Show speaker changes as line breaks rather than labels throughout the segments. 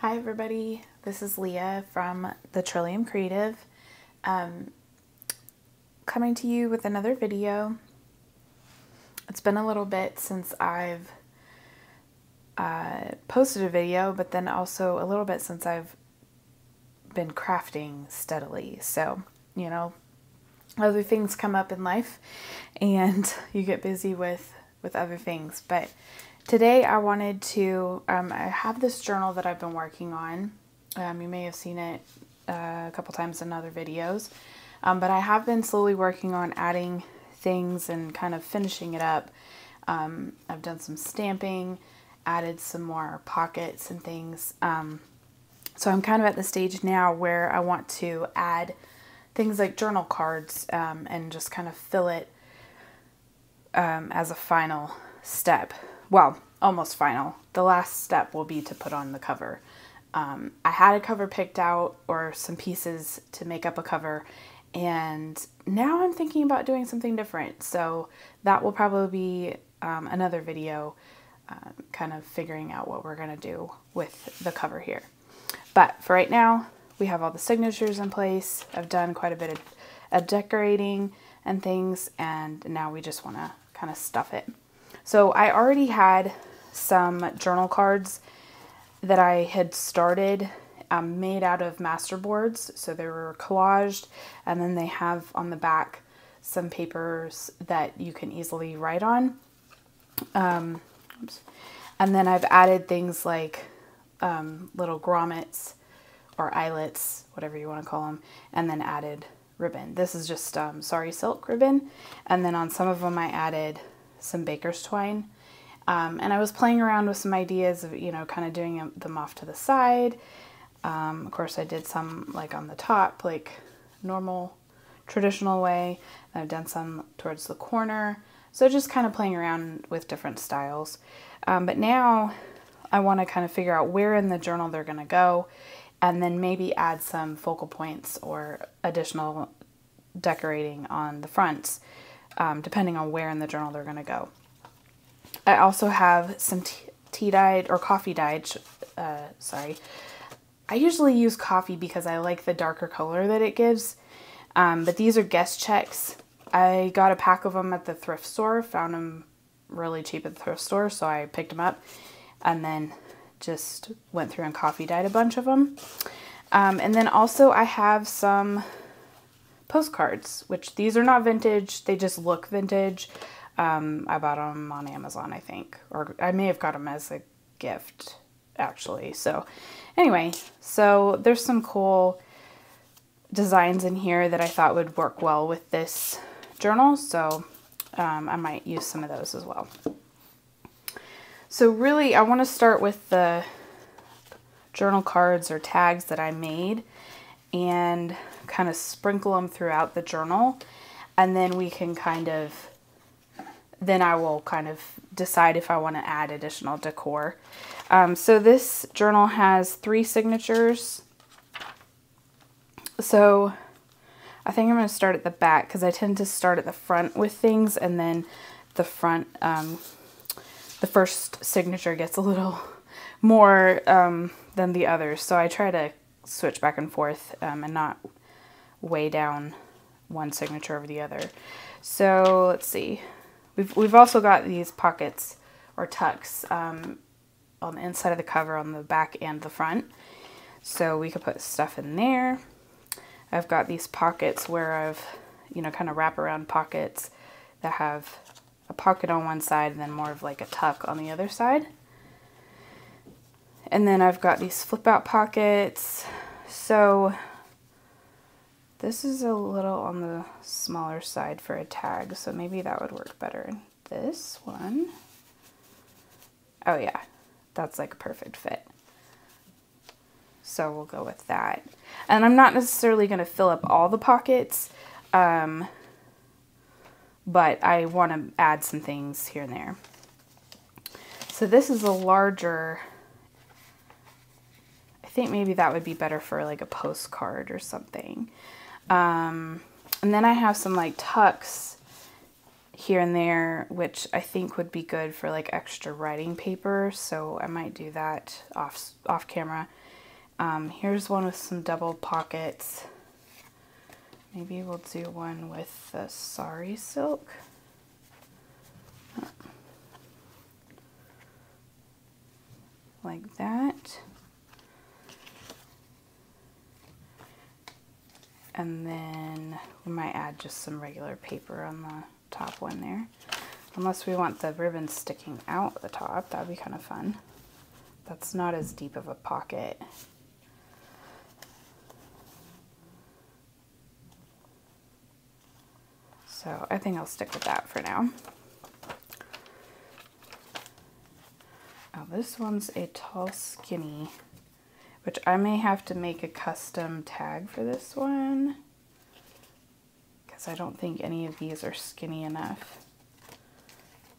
Hi everybody, this is Leah from the Trillium Creative, um, coming to you with another video. It's been a little bit since I've uh, posted a video, but then also a little bit since I've been crafting steadily. So, you know, other things come up in life and you get busy with, with other things. But today I wanted to, um, I have this journal that I've been working on. Um, you may have seen it uh, a couple times in other videos. Um, but I have been slowly working on adding things and kind of finishing it up. Um, I've done some stamping, added some more pockets and things. Um, so I'm kind of at the stage now where I want to add things like journal cards um, and just kind of fill it as a final step. Well, almost final. The last step will be to put on the cover. Um, I had a cover picked out or some pieces to make up a cover and now I'm thinking about doing something different. So that will probably be um, another video um, kind of figuring out what we're going to do with the cover here. But for right now, we have all the signatures in place. I've done quite a bit of, of decorating and things, and now we just want to kind of stuff it. So I already had some journal cards that I had started um, made out of masterboards. So they were collaged, and then they have on the back some papers that you can easily write on. Um, and then I've added things like um, little grommets or eyelets, whatever you want to call them, and then added ribbon. This is just um, sari silk ribbon. And then on some of them I added some baker's twine. Um, and I was playing around with some ideas of, you know, kind of doing them off to the side. Um, of course, I did some like on the top, like normal, traditional way. I've done some towards the corner. So just kind of playing around with different styles. Um, but now I want to kind of figure out where in the journal they're going to go and then maybe add some focal points or additional decorating on the fronts, um, depending on where in the journal they're going to go. I also have some tea dyed or coffee dyed, uh, sorry. I usually use coffee because I like the darker color that it gives. Um, but these are guest checks. I got a pack of them at the thrift store, found them really cheap at the thrift store, so I picked them up and then just went through and coffee dyed a bunch of them. Um, and then also I have some postcards, which these are not vintage. They just look vintage. Um, I bought them on Amazon, I think, or I may have got them as a gift actually. So anyway, so there's some cool designs in here that I thought would work well with this journal. So um, I might use some of those as well. So really, I want to start with the journal cards or tags that I made and kind of sprinkle them throughout the journal. And then we can kind of, then I will kind of decide if I want to add additional decor. Um, so this journal has three signatures. So I think I'm going to start at the back because I tend to start at the front with things and then the front um, the first signature gets a little more um, than the others. So I try to switch back and forth um, and not weigh down one signature over the other. So let's see. We've, we've also got these pockets or tucks um, on the inside of the cover on the back and the front. So we could put stuff in there. I've got these pockets where I've, you know, kind of wrap around pockets that have a pocket on one side and then more of like a tuck on the other side. And then I've got these flip out pockets. So this is a little on the smaller side for a tag, so maybe that would work better. This one, oh yeah, that's like a perfect fit. So we'll go with that. And I'm not necessarily going to fill up all the pockets. Um, but I want to add some things here and there. So this is a larger, I think maybe that would be better for like a postcard or something. Um, and then I have some like tucks here and there, which I think would be good for like extra writing paper. So I might do that off, off camera. Um, here's one with some double pockets. Maybe we'll do one with the sari silk. Like that. And then we might add just some regular paper on the top one there. Unless we want the ribbon sticking out at the top, that'd be kind of fun. That's not as deep of a pocket. So I think I'll stick with that for now. Oh, this one's a tall skinny, which I may have to make a custom tag for this one because I don't think any of these are skinny enough.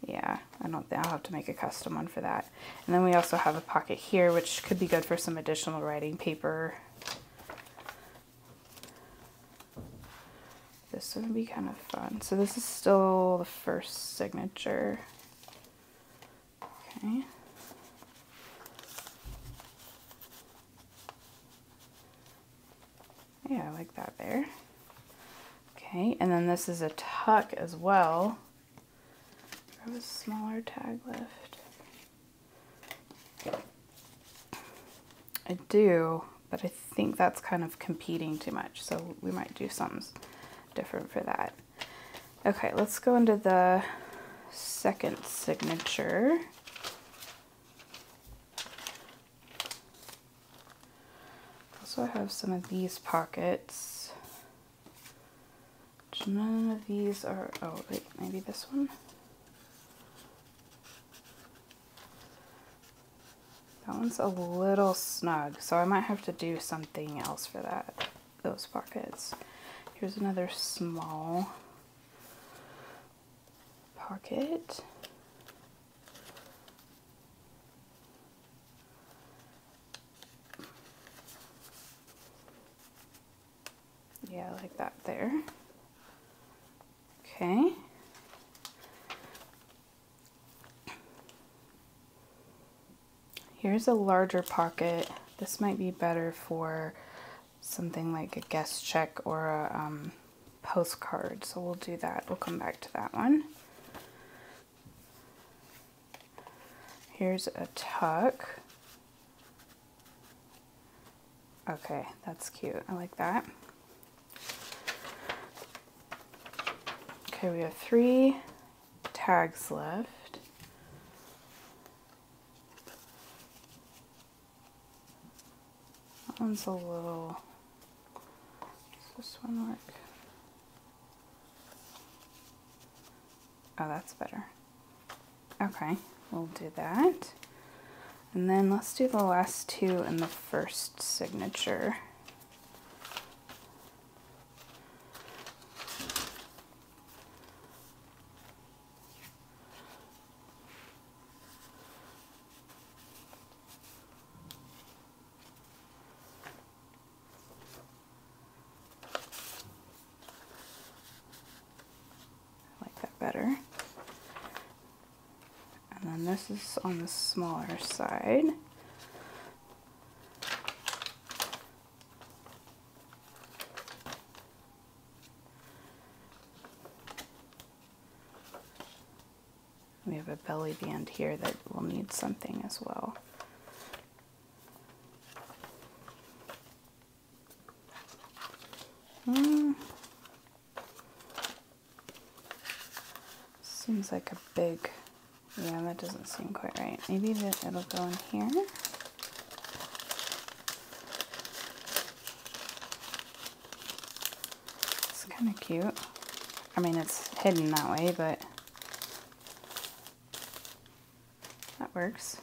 Yeah, I don't I'll have to make a custom one for that. And then we also have a pocket here, which could be good for some additional writing paper This would be kind of fun. So this is still the first signature. Okay. Yeah, I like that there. Okay, and then this is a tuck as well. I have a smaller tag left. I do, but I think that's kind of competing too much, so we might do something different for that. Okay, let's go into the second signature. Also have some of these pockets. None of these are, oh wait, maybe this one? That one's a little snug, so I might have to do something else for that, those pockets. Here's another small pocket. Yeah, like that there. Okay. Here's a larger pocket. This might be better for something like a guest check or a um, postcard. So we'll do that. We'll come back to that one. Here's a tuck. Okay, that's cute. I like that. Okay, we have three tags left. That one's a little does this one work? Oh, that's better. Okay, we'll do that. And then let's do the last two in the first signature. better. And then this is on the smaller side. We have a belly band here that will need something as well. Hmm. Seems like a big, yeah, that doesn't seem quite right. Maybe that it'll go in here. It's kind of cute. I mean, it's hidden that way, but that works.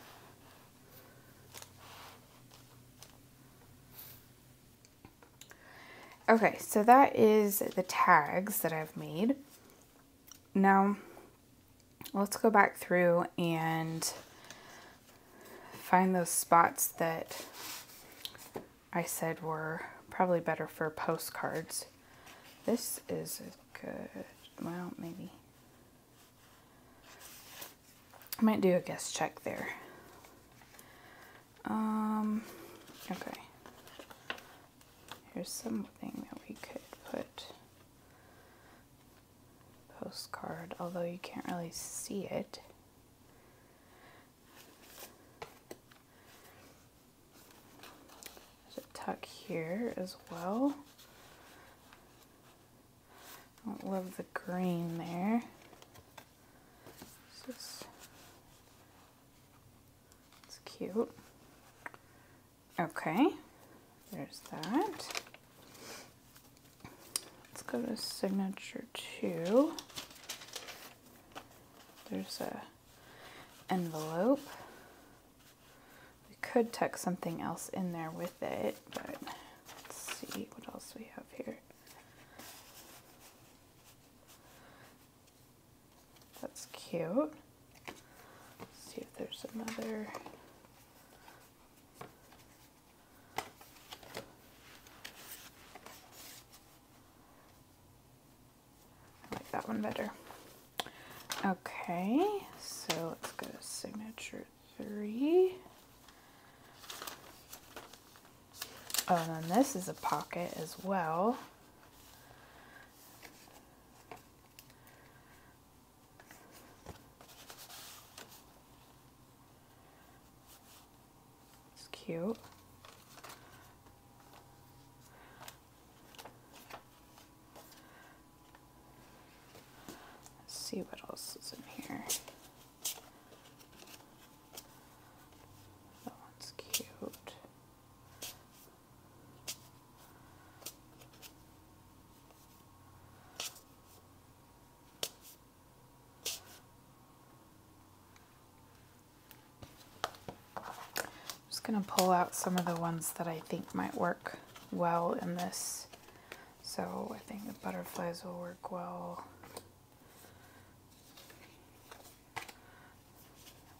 Okay, so that is the tags that I've made. Now, let's go back through and find those spots that I said were probably better for postcards. This is good, well, maybe. I might do a guest check there. Um, okay. Here's something that we could put postcard, although you can't really see it. There's a tuck here as well. Don't love the green there. This it's cute. Okay, there's that. Let's go to signature two. There's a envelope. We could tuck something else in there with it, but let's see what else we have here. That's cute. Let's see if there's another. I like that one better. Okay, so let's go to signature three. Oh, and then this is a pocket as well. It's cute. Let's see in here. That one's cute. I'm just going to pull out some of the ones that I think might work well in this. So I think the butterflies will work well.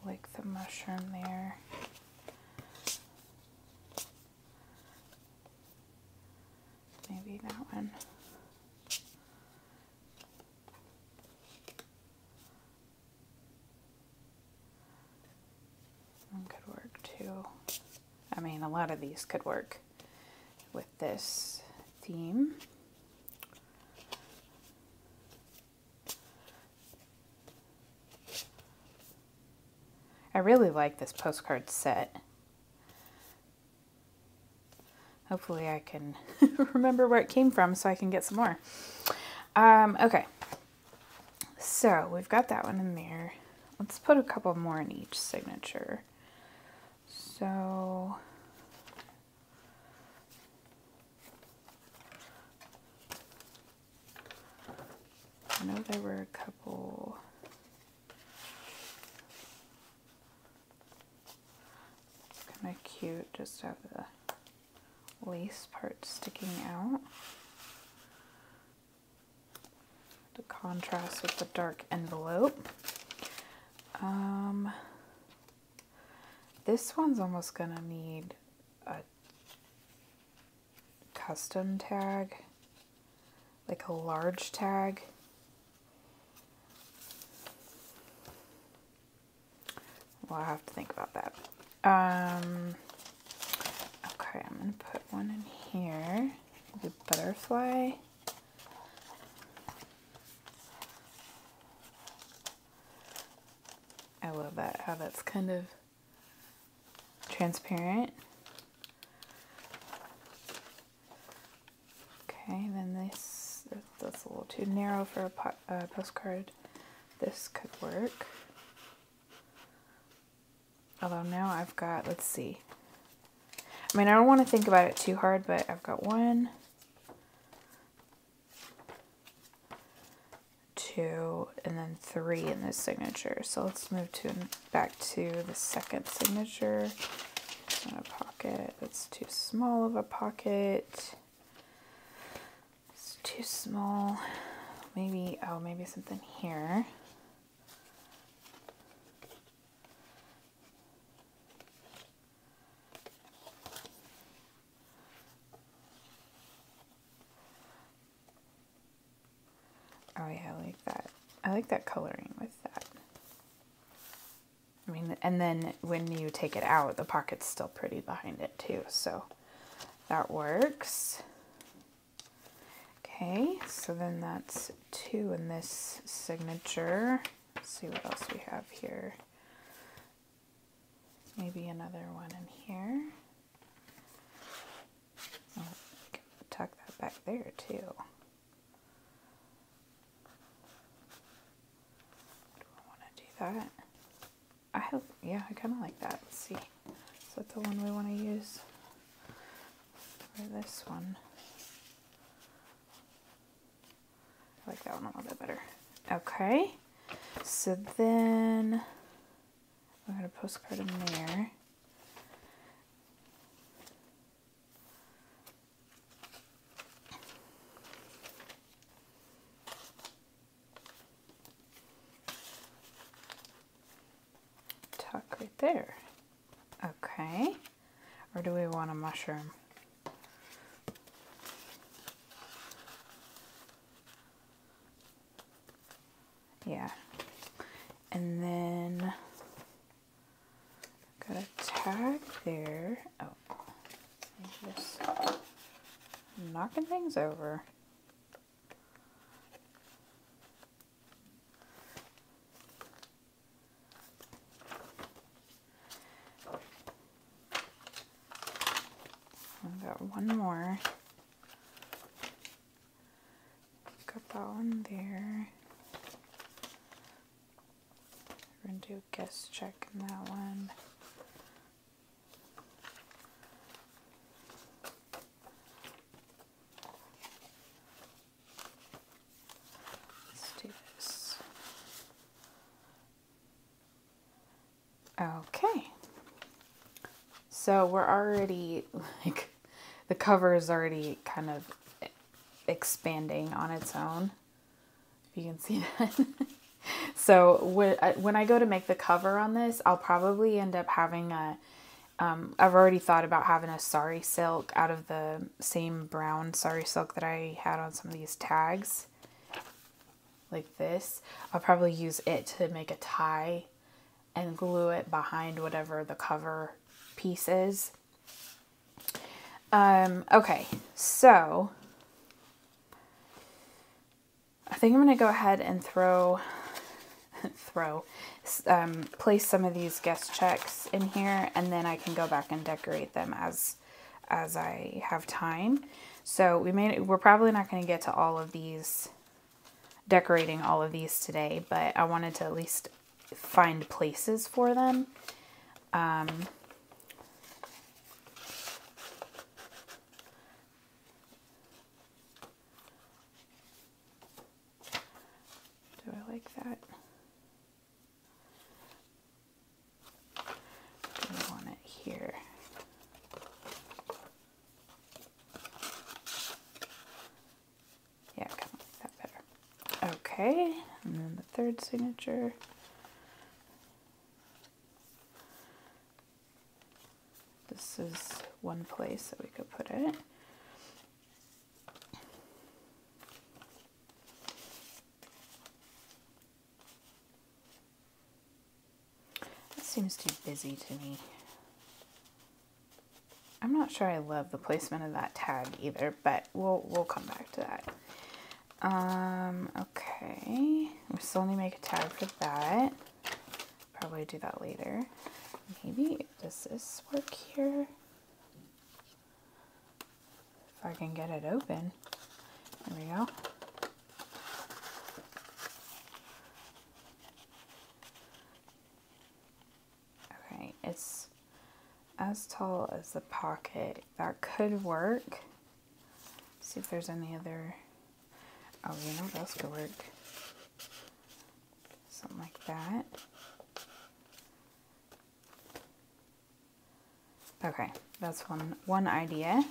Like the mushroom there. Maybe that one. One could work too. I mean, a lot of these could work with this theme. I really like this postcard set. Hopefully I can remember where it came from so I can get some more. Um, okay, so we've got that one in there. Let's put a couple more in each signature. So I know there were a couple. Kind of cute just to have the lace part sticking out to contrast with the dark envelope. Um, this one's almost gonna need a custom tag, like a large tag. Well, I have to think about that. Um, okay, I'm gonna put one in here. The butterfly. I love that, how that's kind of transparent. Okay, then this, that's a little too narrow for a po postcard. This could work. Although now I've got, let's see. I mean, I don't want to think about it too hard, but I've got one, two, and then three in this signature. So let's move to back to the second signature. Not a pocket. That's too small of a pocket. It's too small. Maybe, oh, maybe something here. Oh yeah, I like that. Coloring with that. I mean and then when you take it out, the pocket's still pretty behind it too. So that works. Okay, so then that's two in this signature. Let's see what else we have here. Maybe another one in here. Oh, tuck that back there too. That? I hope, yeah, I kind of like that. Let's see. Is that the one we want to use? For this one. I like that one a little bit better. Okay. So then I got a postcard in there. Tuck right there. Okay. Or do mushroom? Yeah. And then got a tag there. Oh, I'm just knocking things over. I've got one more. Got that one there. We're going to do a guest check in that one. Let's do this. Okay. So we're already, like, the cover is already kind of expanding on its own. If you can see that. so when I, go to make the cover on this, I'll probably end up having a. Um, I've already thought about having a sari silk out of the same brown sari silk that I had on some of these tags. Like this. I'll probably use it to make a tie and glue it behind whatever the cover piece is. Um, okay, so I think I'm going to go ahead and throw throw, um, place some of these guest checks in here and then I can go back and decorate them as, as I have time. So we may, we're probably not going to get to all of these, decorating all of these today, but I wanted to at least find places for them. Um, do I like that? Do I want it here? Yeah, kind of like that better. Okay, and then the third signature. This is one place that we could put it. That seems too busy to me. I'm not sure I love the placement of that tag either, but we'll we'll come back to that. Um, okay. Okay, we still need to make a tag for that. Probably do that later. Maybe does this work here? If I can get it open. There we go. Okay, it's as tall as the pocket. That could work. see if there's any other. Oh, you know else could work? That. Okay, that's one one idea.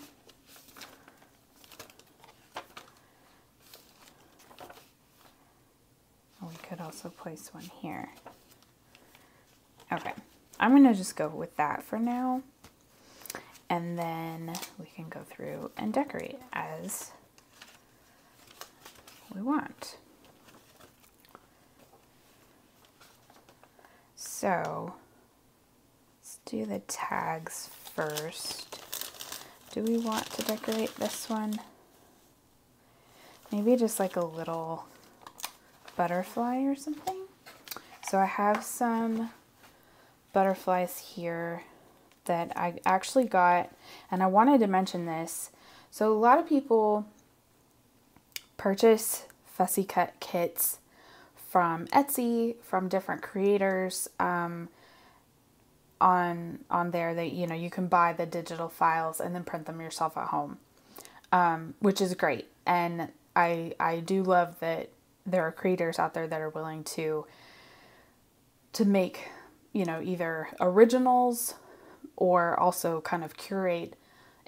We could also place one here. Okay, I'm to just go with that for now. And then we can go through and decorate as we want. So let's do the tags first. Do we want to decorate this one? Maybe just like a little butterfly or something. So I have some butterflies here that I actually got, and I wanted to mention this. So a lot of people purchase fussy cut kits from Etsy, from different creators. Um, on on there that you know you can buy the digital files and then print them yourself at home, um, which is great. And I I do love that there are creators out there that are willing to to make you know either originals or also kind of curate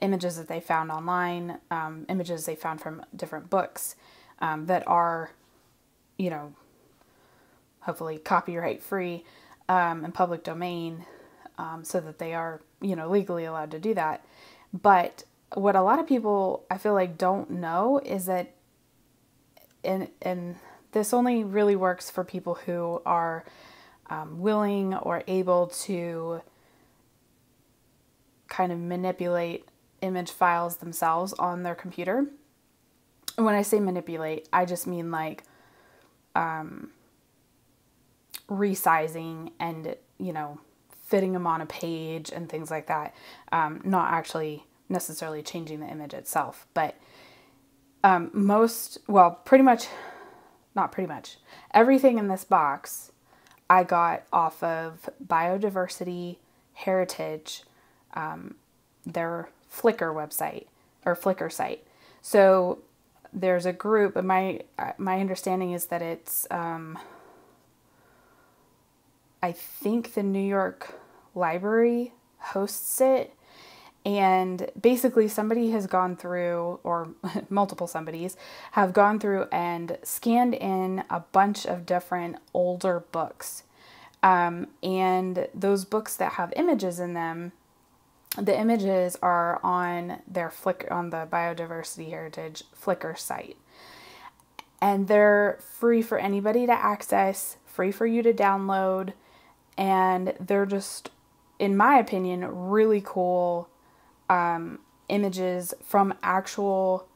images that they found online, um, images they found from different books um, that are you know hopefully copyright free um, and public domain um, so that they are, you know, legally allowed to do that. But what a lot of people I feel like don't know is that, and and this only really works for people who are um, willing or able to kind of manipulate image files themselves on their computer. And when I say manipulate, I just mean like um, resizing and, you know, fitting them on a page and things like that. Um, not actually necessarily changing the image itself, but um, most, well, pretty much, not pretty much, everything in this box I got off of Biodiversity Heritage, um, their Flickr website or Flickr site. So there's a group, and my my understanding is that it's um, I think the New York Library hosts it. And basically, somebody has gone through, or multiple somebodies have gone through and scanned in a bunch of different older books. Um, and those books that have images in them, the images are on their Flickr, on the Biodiversity Heritage Flickr site. And they're free for anybody to access, free for you to download and they're just, in my opinion, really cool um, images from actual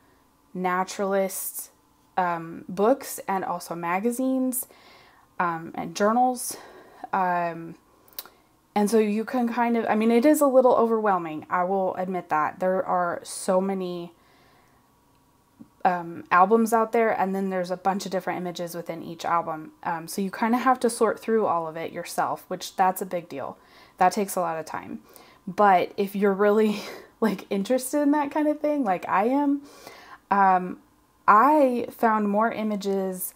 naturalist um, books and also magazines um, and journals. Um, and so you can kind of, I mean, it is a little overwhelming. I will admit that. There are so many um, albums out there, and then there's a bunch of different images within each album. Um, so you kind of have to sort through all of it yourself, which that's a big deal. That takes a lot of time. But if you're really like interested in that kind of thing, like I am, um, I found more images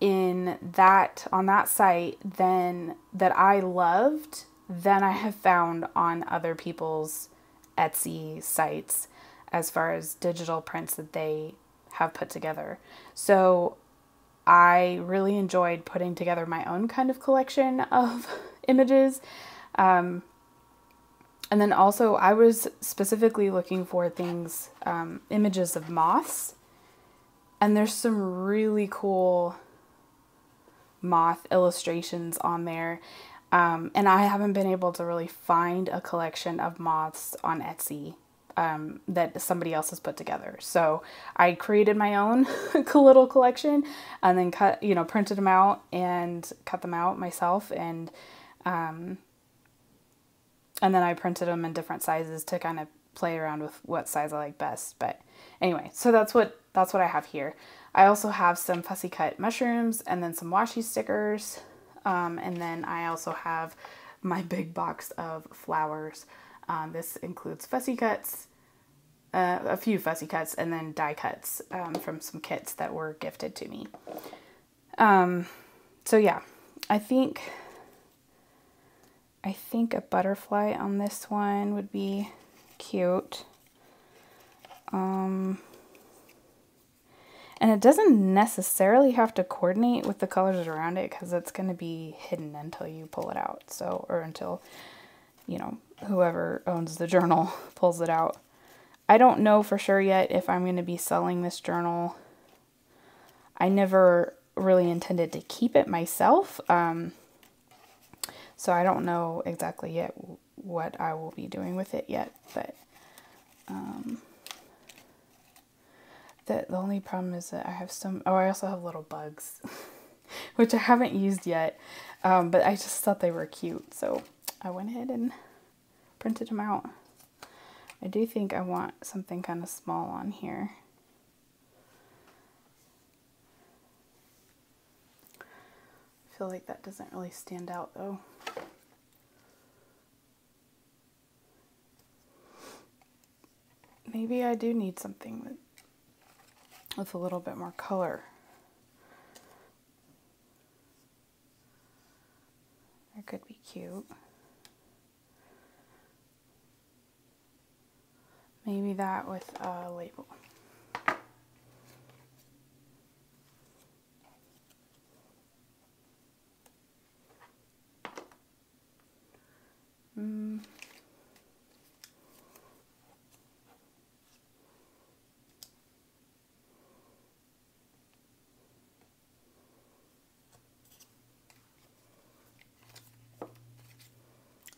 in that on that site than that I loved than I have found on other people's Etsy sites as far as digital prints that they have put together. So I really enjoyed putting together my own kind of collection of images. Um, and then also, I was specifically looking for things, um, images of moths. And there's some really cool moth illustrations on there. Um, and I haven't been able to really find a collection of moths on Etsy um, that somebody else has put together. So I created my own little collection and then cut, you know, printed them out and cut them out myself and um, and then I printed them in different sizes to kind of play around with what size I like best. But anyway, so that's what that's what I have here. I also have some fussy cut mushrooms and then some washi stickers. Um, and then I also have my big box of flowers. Um, this includes fussy cuts, uh, a few fussy cuts, and then die cuts um, from some kits that were gifted to me. Um, so yeah, I think I think a butterfly on this one would be cute. Um, and it doesn't necessarily have to coordinate with the colors around it because it's going to be hidden until you pull it out. So, or until, you know, whoever owns the journal pulls it out. I don't know for sure yet if I'm going to be selling this journal. I never really intended to keep it myself. Um, so I don't know exactly yet what I will be doing with it yet, but um, the, the only problem is that I have some, oh, I also have little bugs, which I haven't used yet, um, but I just thought they were cute, so I went ahead and printed them out. I do think I want something kind of small on here. I feel like that doesn't really stand out though. Maybe I do need something with, a little bit more color. That could be cute. Maybe that with a label. Mm.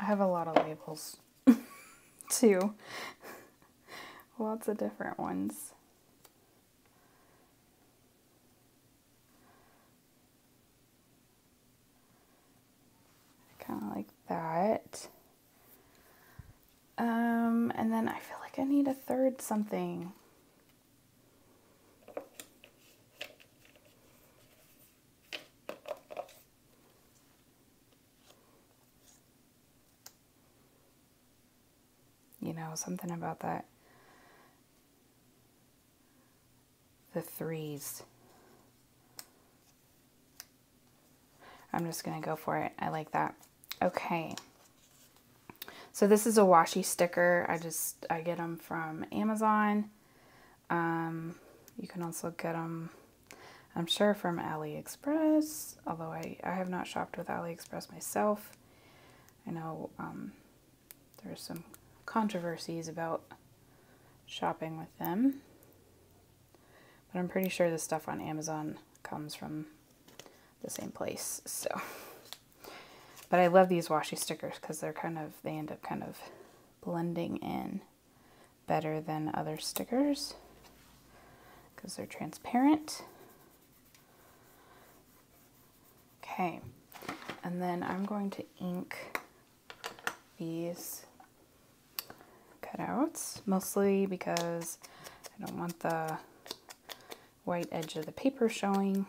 I have a lot of labels too. Lots of different ones. Kind of like that. Um, and then I feel like I need a third something. You know, something about that. Threes. I'm just going to go for it. I like that. Okay. So this is a washi sticker. I just, I get them from Amazon. Um, you can also get them, I'm sure from AliExpress, although I, I have not shopped with AliExpress myself. I know um, there's some controversies about shopping with them. But I'm pretty sure the stuff on Amazon comes from the same place. So but I love these washi stickers because they're kind of, they end up kind of blending in better than other stickers because they're transparent. Okay, and then I'm going to ink these cutouts, mostly because I don't want the white edge of the paper showing.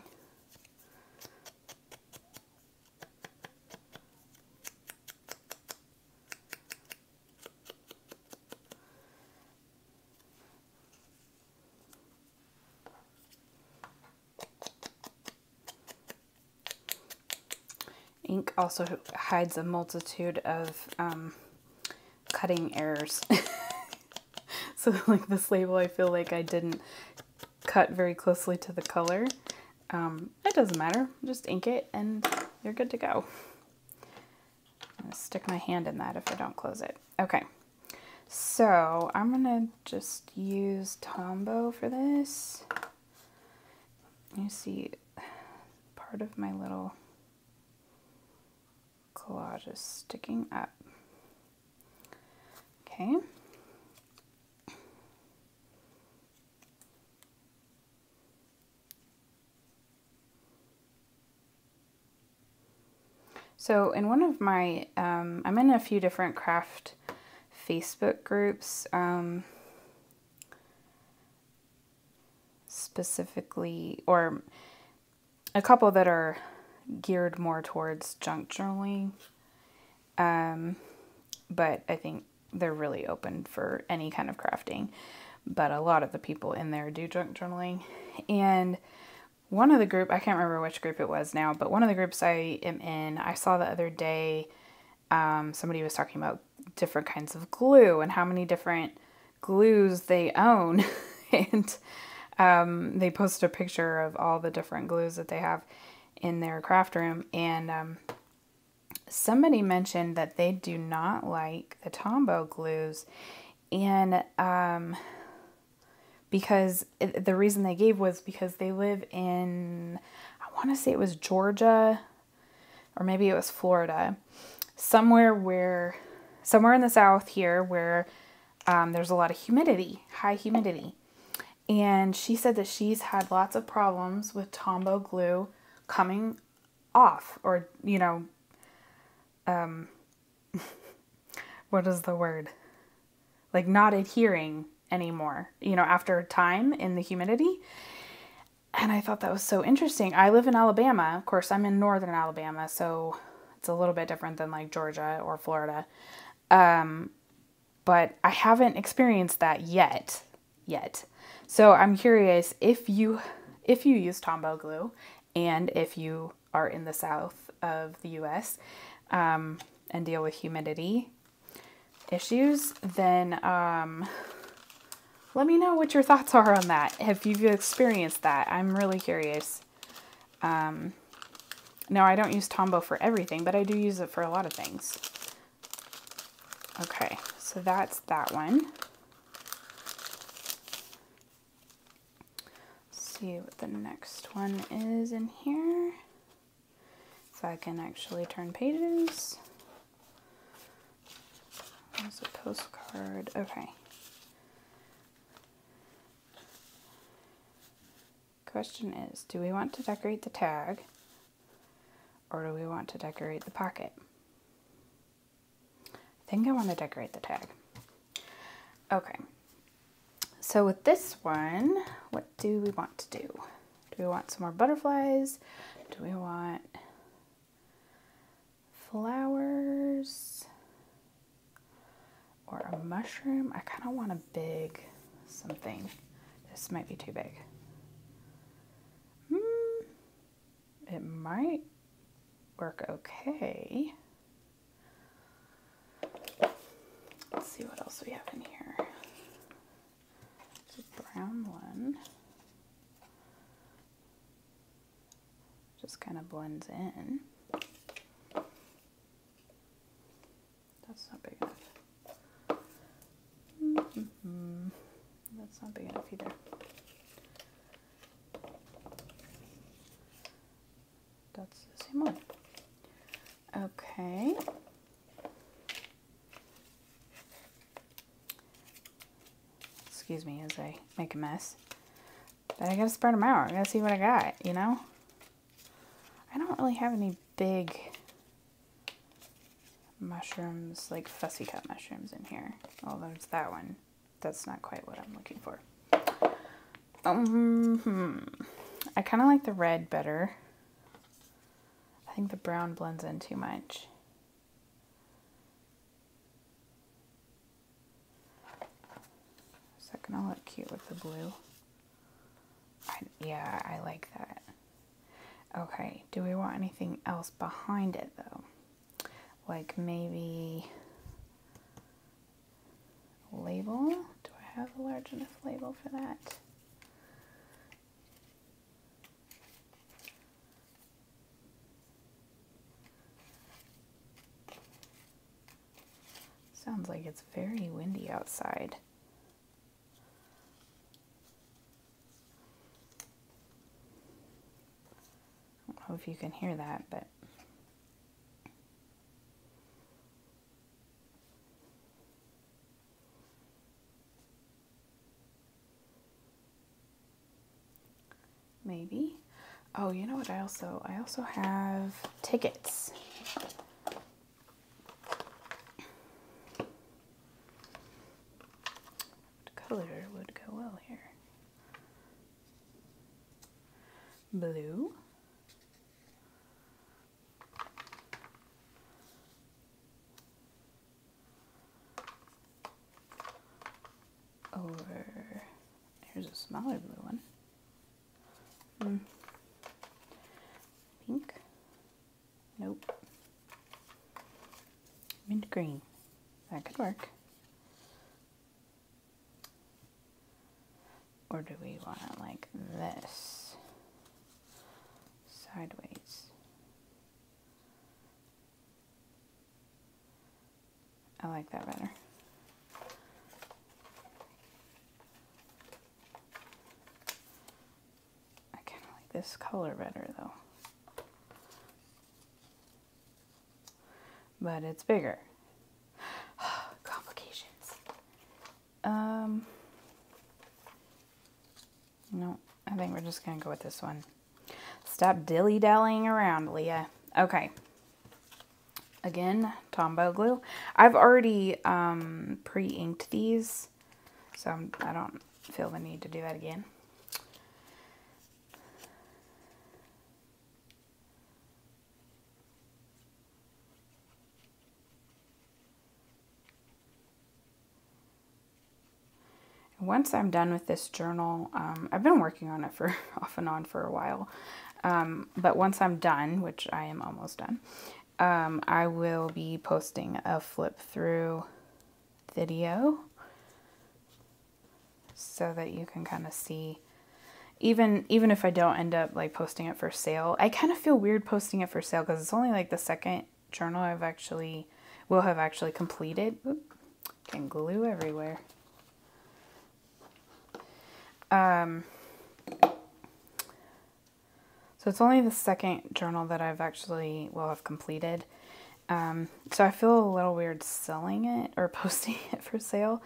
ink also hides a multitude of um, cutting errors. so like this label, I feel like I didn't cut very closely to the color. Um, it doesn't matter, just ink it and you're good to go. stick my hand in that if I don't close it. Okay, so I'm gonna just use Tombow for this. You see part of my little collage is sticking up. Okay. So in one of my, um, I'm in a few different craft Facebook groups, um, specifically, or a couple that are geared more towards junk journaling. Um, but I think they're really open for any kind of crafting. But a lot of the people in there do junk journaling. And one of the group, I can't remember which group it was now, but one of the groups I am in, I saw the other day um, somebody was talking about different kinds of glue and how many different glues they own. and um, they posted a picture of all the different glues that they have in their craft room and um, somebody mentioned that they do not like the Tombow glues and um, because it, the reason they gave was because they live in I want to say it was Georgia or maybe it was Florida somewhere where somewhere in the south here where um, there's a lot of humidity, high humidity. And she said that she's had lots of problems with Tombow glue coming off or, you know, um, what is the word? Like not adhering anymore, you know, after time in the humidity. And I thought that was so interesting. I live in Alabama. Of course, I'm in northern Alabama, so it's a little bit different than like Georgia or Florida. Um, but I haven't experienced that yet. Yet. So I'm curious if you if you use Tombow glue and if you are in the south of the US um, and deal with humidity issues, then um, let me know what your thoughts are on that. If you've experienced that, I'm really curious. Um, now, I don't use Tombow for everything, but I do use it for a lot of things. Okay, so that's that one. see what the next one is in here. So I can actually turn pages. There's a postcard. Okay. Question is, do we want to decorate the tag or do we want to decorate the pocket? I think I want to decorate the tag. Okay. So with this one, what do we want to do? Do we want some more butterflies? Do we want flowers? Or a mushroom? I kind of want a big something. This might be too big. Hmm, it might work okay. Let's see what else we have in here It's a brown one just kind of blends in. That's not big enough. Mm -hmm. That's not big enough either. Same one. Okay. excuse me as I make a mess. But I gotta spread them out. I gotta see what I got, you know? I don't really have any big mushrooms, like fussy cut mushrooms in here. Oh, there's that one. That's not quite what I'm looking for. Um, hmm. I kind of like the red better. I think the brown blends in too much. Is that gonna look cute with the blue. I, yeah, I like that. Okay, do we want anything else behind it though? Like maybe label? Do I have a large enough label for that? Sounds like it's very windy outside. I don't know if you can hear that, but maybe. Oh, you know what I also I also have tickets. What color would go well here? Blue. Here's a smaller blue one. Mm. Pink. Nope. Mint green. That could work. Or do we want it like this? sideways. I like that better. I kind of like this color better though. But it's bigger. Complications. Um, no, I think we're just going to go with this one. Stop dilly-dallying around, Leah. Okay. Again, Tombow glue. I've already um, pre-inked these, so I'm, I do not feel the need to do that again. once I'm done with this journal, um, I've been working on it for off and on for a while, um, but once I'm done, which I am almost done, um, I will be posting a flip through video so that you can kind of see. Even even if I don't end up like posting it for sale I kind of feel weird posting it for sale because it's only like the second journal I've actually will have actually completed. Oop, can glue everywhere. Um, so it's only the second journal that I've actually will have completed. Um, so I feel a little weird selling it or posting it for sale.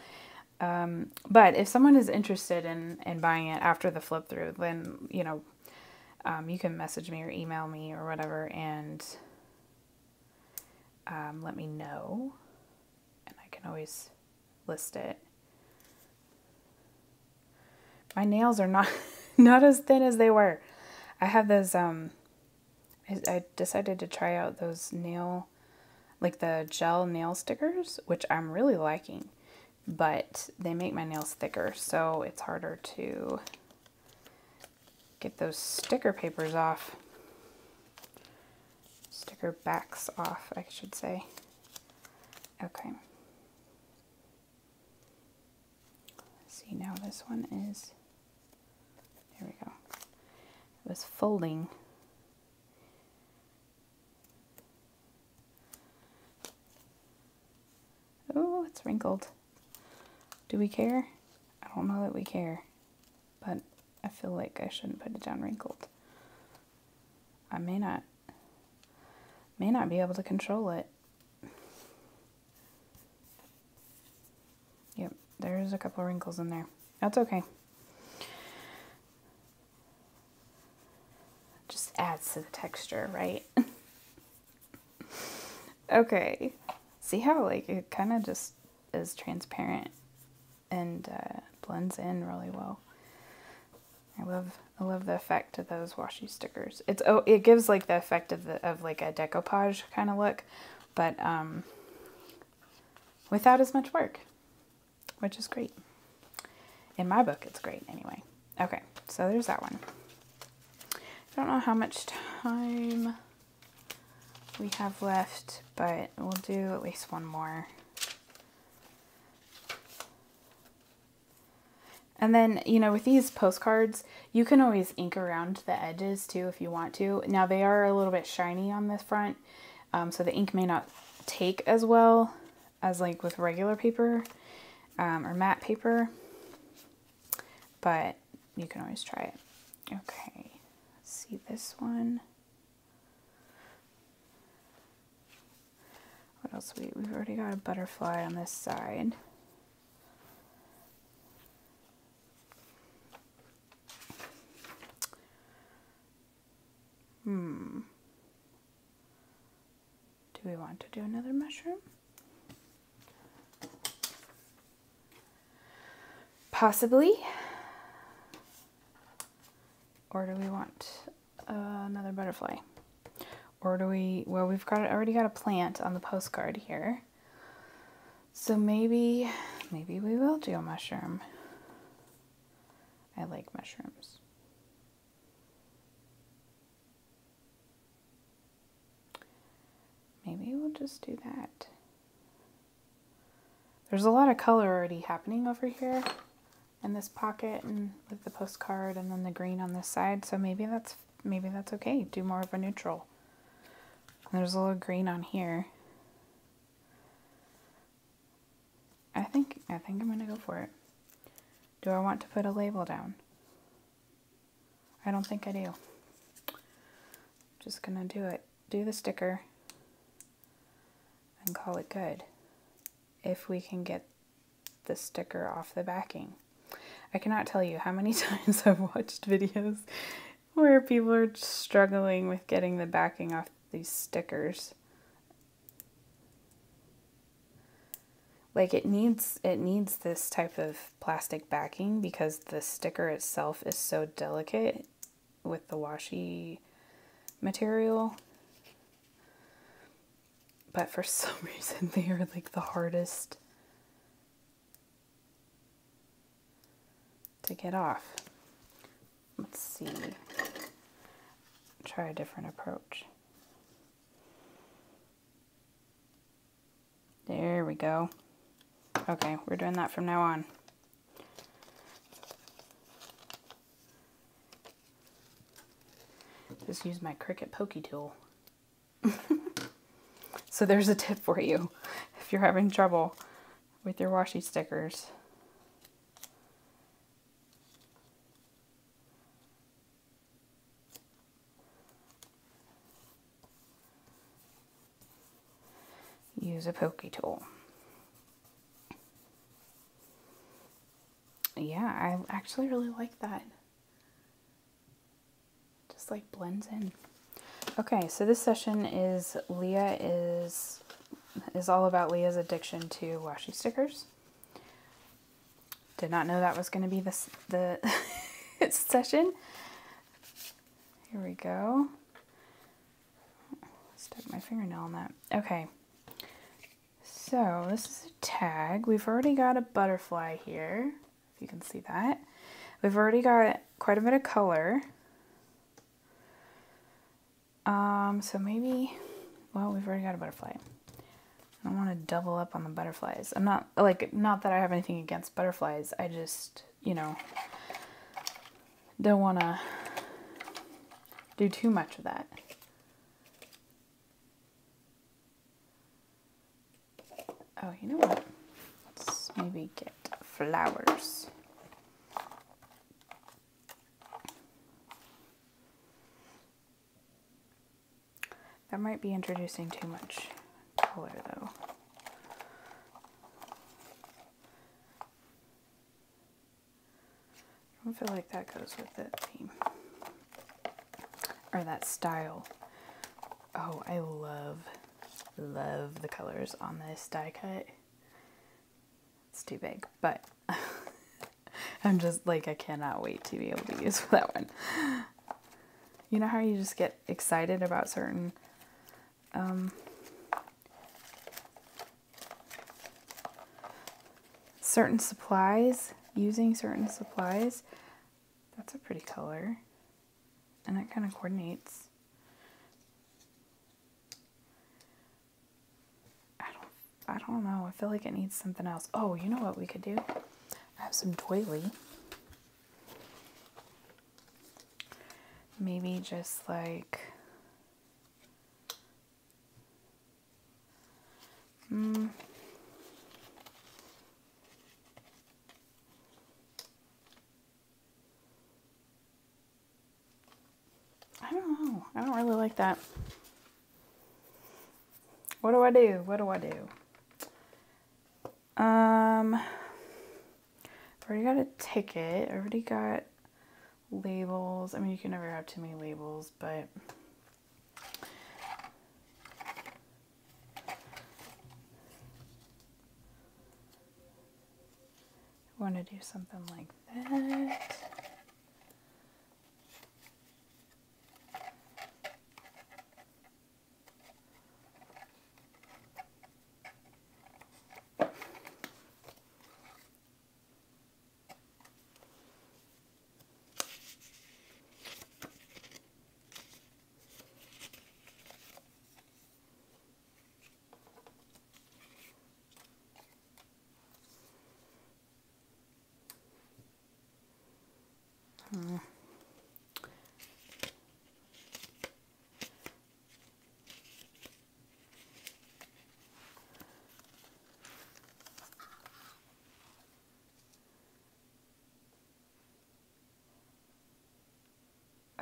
Um, but if someone is interested in, in buying it after the flip through, then, you know, um, you can message me or email me or whatever and um, let me know. And I can always list it. My nails are not not as thin as they were. I have those um I, I decided to try out those nail like the gel nail stickers, which I'm really liking, but they make my nails thicker, so it's harder to get those sticker papers off. Sticker backs off, I should say. Okay. See, now this one is there we go. Was folding. Oh, it's wrinkled. Do we care? I don't know that we care, but I feel like I shouldn't put it down wrinkled. I may not, may not be able to control it. Yep, there's a couple wrinkles in there. That's okay. To the texture, right? okay. See how like it kind of just is transparent and uh, blends in really well. I love I love the effect of those washi stickers. It's oh it gives like the effect of the of like a decoupage kind of look, but um, without as much work, which is great. In my book, it's great anyway. Okay, so there's that one. I don't know how much time we have left, but we'll do at least one more. And then, you know, with these postcards, you can always ink around the edges too if you want to. Now, they are a little bit shiny on the front, um, so the ink may not take as well as like with regular paper um, or matte paper, but you can always try it. Okay see this one. What else? We, we've already got a butterfly on this side. Hmm. Do we want to do another mushroom? Possibly. Or do we want uh, another butterfly? Or do we, well, we've got already got a plant on the postcard here. So maybe, maybe we will do a mushroom. I like mushrooms. Maybe we'll just do that. There's a lot of color already happening over here in this pocket and with the postcard and then the green on this side. So maybe that's maybe that's okay. Do more of a neutral. And there's a little green on here. I think I think I'm gonna go for it. Do I want to put a label down? I don't think I do. Just gonna do it. Do the sticker and call it good. If we can get the sticker off the backing. I cannot tell you how many times I've watched videos where people are struggling with getting the backing off these stickers. Like it needs it needs this type of plastic backing because the sticker itself is so delicate with the washi material. But for some reason they are like the hardest to get off. Let's see. Try a different approach. There we go. Okay, we're doing that from now on. Just use my Cricut Pokey tool. so there's a tip for you if you're having trouble with your washi stickers. Use a pokey tool. Yeah, I actually really like that. Just like blends in. Okay, so this session is Leah is is all about Leah's addiction to washi stickers. Did not know that was going to be this the session. Here we go. Stuck my fingernail on that. Okay. So this is a tag. We've already got a butterfly here, if you can see that. We've already got quite a bit of color. Um, so maybe, well, we've already got a butterfly. I don't want to double up on the butterflies. I'm not, like, not that I have anything against butterflies. I just, you know, don't want to do too much of that. Oh, you know what? Let's maybe get flowers. That might be introducing too much color though. I don't feel like that goes with the theme. Or that style. Oh, I love love the colors on this die cut. It's too big, but I'm just like, I cannot wait to be able to use that one. You know how you just get excited about certain um, certain supplies, using certain supplies. That's a pretty color. And that kind of coordinates. I don't know. I feel like it needs something else. Oh, you know what we could do? I have some doily. Maybe just like... Hmm. I don't know. I don't really like that. What do I do? What do I do? Um, I've already got a ticket. I already got labels. I mean, you can never have too many labels, but I want to do something like that.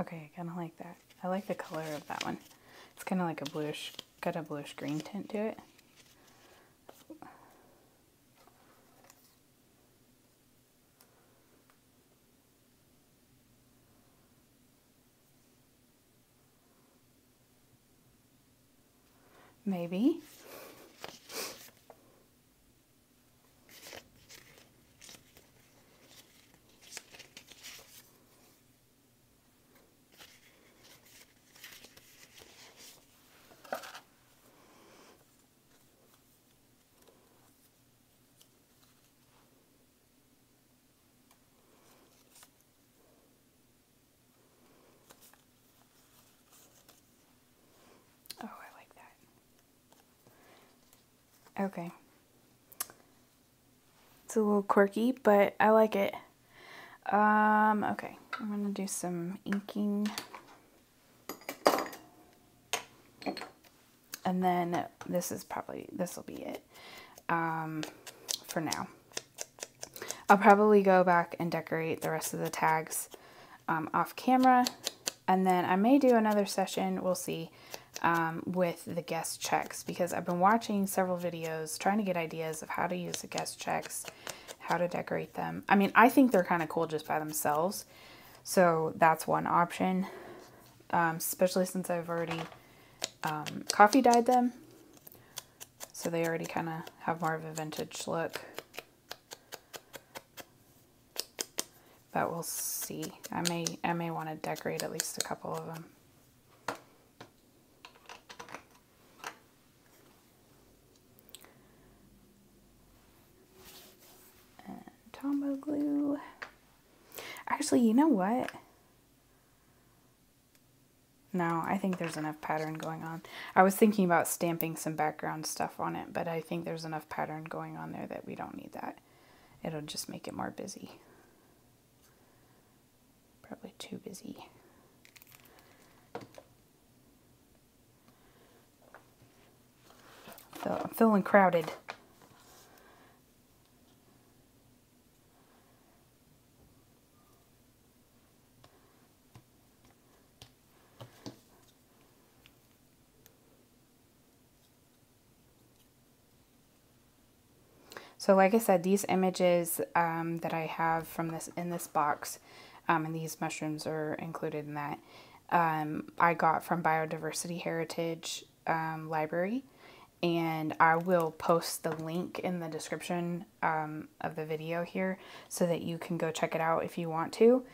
Okay, I kind of like that. I like the color of that one. It's kind of like a bluish, got a bluish green tint to it. maybe. Oh, I like that. Okay. It's a little quirky, but I like it. Um, okay, I'm going to do some inking. And then this is probably, this will be it um, for now. I'll probably go back and decorate the rest of the tags um, off camera. And then I may do another session, we'll see, um, with the guest checks because I've been watching several videos trying to get ideas of how to use the guest checks, how to decorate them. I mean, I think they're kind of cool just by themselves. So that's one option, um, especially since I've already um, coffee dyed them. So they already kind of have more of a vintage look. But we'll see. I may I may want to decorate at least a couple of them. Tombow glue. Actually, you know what? No, I think there's enough pattern going on. I was thinking about stamping some background stuff on it, but I think there's enough pattern going on there that we don't need that. It'll just make it more busy. Probably too busy. I'm feeling crowded. So like I said, these images um, that I have from this in this box, um, and these mushrooms are included in that, um, I got from Biodiversity Heritage um, Library. And I will post the link in the description um, of the video here so that you can go check it out if you want to.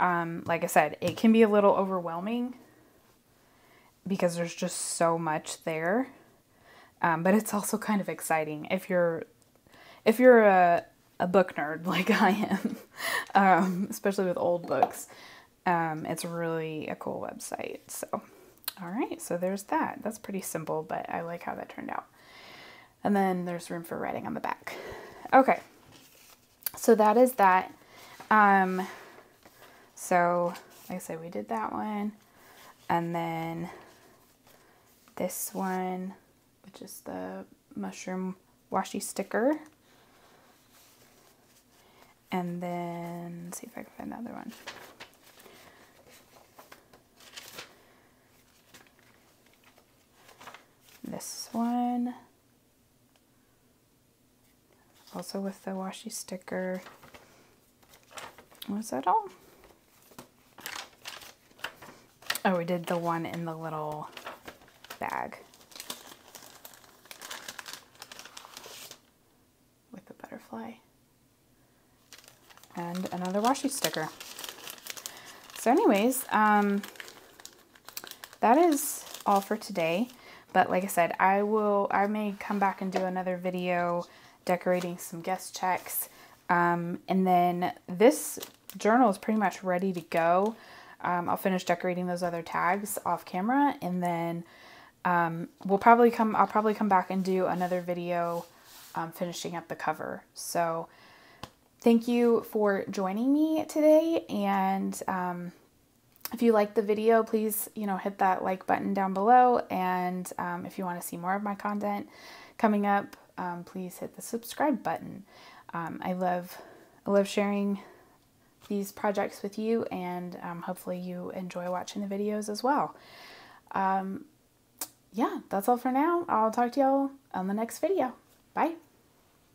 Um, like I said, it can be a little overwhelming because there's just so much there. Um, but it's also kind of exciting if you're if you're a, a book nerd like I am, um, especially with old books, um, it's really a cool website. So, all right, so there's that. That's pretty simple, but I like how that turned out. And then there's room for writing on the back. Okay, so that is that. Um, so, like I said, we did that one. And then this one, which is the mushroom washi sticker. And then, see if I can find another one. This one. Also with the washi sticker. Was that all? Oh, we did the one in the little bag. With the butterfly and another washi sticker. So anyways, um, that is all for today. But like I said, I will, I may come back and do another video decorating some guest checks. Um, and then this journal is pretty much ready to go. Um, I'll finish decorating those other tags off camera and then um, we'll probably come, I'll probably come back and do another video um, finishing up the cover. So Thank you for joining me today. And um, if you like the video, please, you know, hit that like button down below. And um, if you want to see more of my content coming up, um, please hit the subscribe button. Um, I love, I love sharing these projects with you and um, hopefully you enjoy watching the videos as well. Um, yeah, that's all for now. I'll talk to y'all on the next video. Bye.